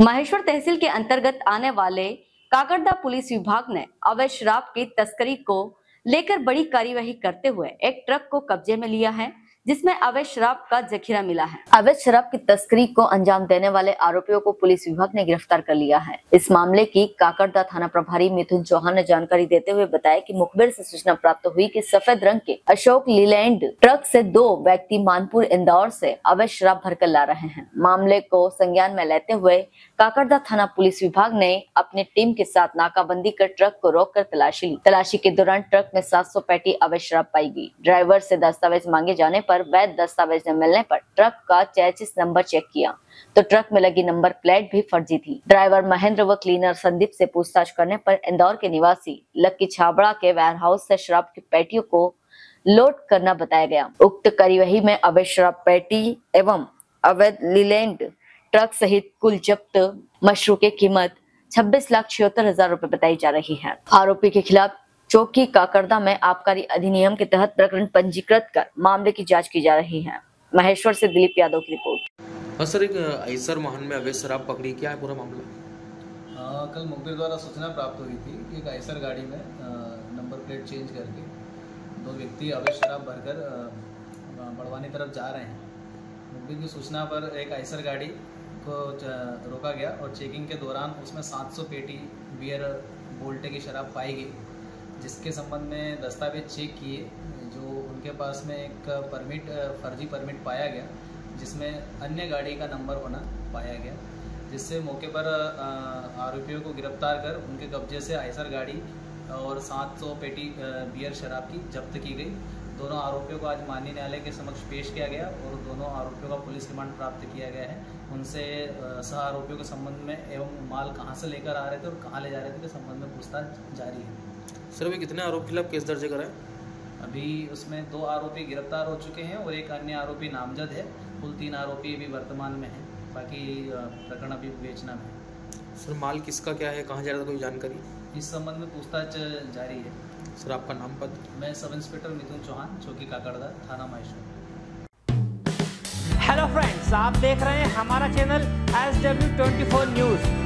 महेश्वर तहसील के अंतर्गत आने वाले कागड़दा पुलिस विभाग ने अवैध शराब की तस्करी को लेकर बड़ी कार्यवाही करते हुए एक ट्रक को कब्जे में लिया है। जिसमें अवैध शराब का जखीरा मिला है। अवैध शराब की तस्करी को अंजाम देने वाले आरोपियों को पुलिस विभाग ने गिरफ़्तार कर लिया है। इस मामले की काकड़दा थाना प्रभारी मिथुन चौहान ने जानकारी देते हुए बताया कि मुखबिर से सूचना प्राप्त हुई कि सफ़ेद रंग के अशोक लीलैंड ट्रक से दो व्यक्ति मानपुर, इंदौर से अवैध शराब भरकर ला रहे हैं। मामले को संज्ञान में लेते हुए काकड़दा थाना पुलिस विभाग ने अपनी टीम के साथ नाकाबंदी कर ट्रक को रोककर तलाशी ली। तलाशी के दौरान ट्रक में 700 पैटी अवैध शराब पाई गई। ड्राइवर से दस्तावेज़ मांगे जाने पर वैध दस्तावेज़ न मिलने पर ट्रक का चैचिस नंबर चेक किया। तो ट्रक में लगी नंबर प्लेट भी फर्जी थी। ड्राइवर महेंद्र व क्लीनर संदीप से पूछताछ करने पर इंदौर के निवासी लक्की छाबड़ा के वेयर हाउस से शराब की पेटियों को लोड करना बताया गया। उक्त कार्यवाही में अवैध शराब पेटी एवं अवैध लीलैंड ट्रक सहित कुल जब्त मशरू की कीमत छब्बीस लाख छिहत्तर हज़ार रूपए बताई जा रही है। आरोपी के खिलाफ चौकी काकरदा में आबकारी अधिनियम के तहत प्रकरण पंजीकृत कर मामले की जाँच की जा रही है। महेश्वर से दिलीप यादव की रिपोर्ट। हाँ सर एक ऐसर वाहन में अवैध शराब पकड़ी क्या है पूरा मामला? अ, कल मुखबिर द्वारा सूचना प्राप्त हुई थी कि एक आइसर गाड़ी में नंबर प्लेट चेंज करके दो व्यक्ति अवैध शराब भरकर बड़वानी तरफ़ जा रहे हैं। मुखबिर की सूचना पर एक आइसर गाड़ी को रोका गया और चेकिंग के दौरान उसमें 700 पेटी बियर बोल्टे की शराब पाई गई। जिसके संबंध में दस्तावेज़ चेक किए, जो उनके पास में एक परमिट फर्जी परमिट पाया गया, जिसमें अन्य गाड़ी का नंबर होना पाया गया, जिससे मौके पर आरोपियों को गिरफ़्तार कर उनके कब्जे से आयसर गाड़ी और 700 पेटी बियर शराब की जब्त की गई। दोनों आरोपियों को आज माननीय न्यायालय के समक्ष पेश किया गया और दोनों आरोपियों का पुलिस रिमांड प्राप्त किया गया है। उनसे सह आरोपियों के संबंध में एवं माल कहाँ से लेकर आ रहे थे और कहाँ ले जा रहे थे के संबंध में पूछताछ जारी है। सर अभी कितने आरोप खिलाफ केस दर्ज करा है? अभी उसमें दो आरोपी गिरफ़्तार हो चुके हैं और एक अन्य आरोपी नामजद है। कुल तीन आरोपी अभी वर्तमान में हैं बाकी प्रकरण अभी विवेचना में है। सर माल किसका क्या है? कहाँ जा रहा था? कोई जानकारी? इस संबंध में पूछताछ जारी है। सर आपका नाम पद मैं सब इंस्पेक्टर मिथुन चौहान चौकी काकड़दा थाना महेश्वर। हेलो फ्रेंड्स आप देख रहे हैं हमारा channel S W twenty four news